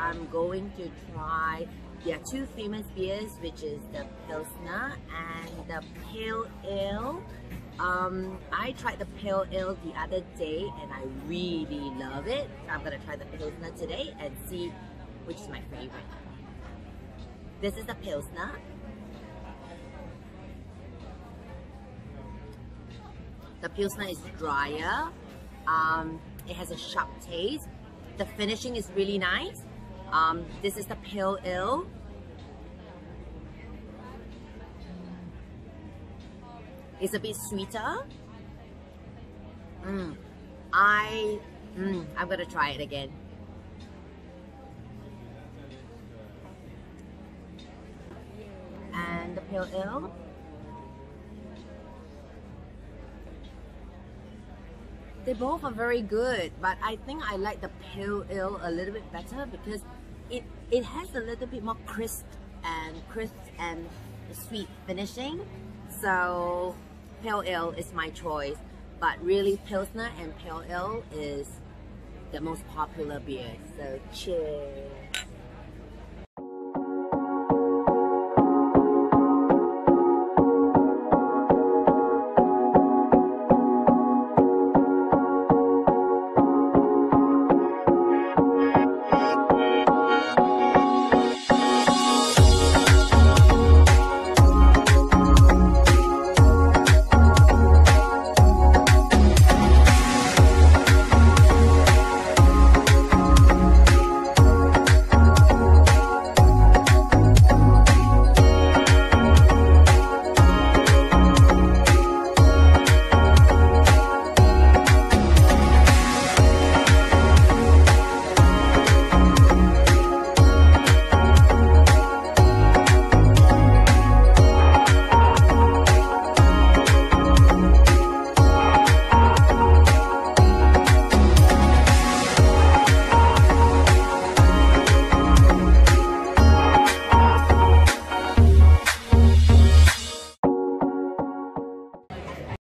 I'm going to try there are two famous beers, which is the Pilsner and the Pale Ale. Um, I tried the Pale Ale the other day and I really love it. So I'm gonna try the Pilsner today and see which is my favorite. This is the Pilsner. The Pilsner is drier. Um, it has a sharp taste. The finishing is really nice. Um, this is the Pale Ale. It's a bit sweeter. Mm. I, mm, I'm gonna try it again. And the Pale Ale. They both are very good, but I think I like the Pale Ale a little bit better because it, it has a little bit more crisp and crisp and sweet finishing. So Pale Ale is my choice, but really Pilsner and Pale Ale is the most popular beer. So cheers.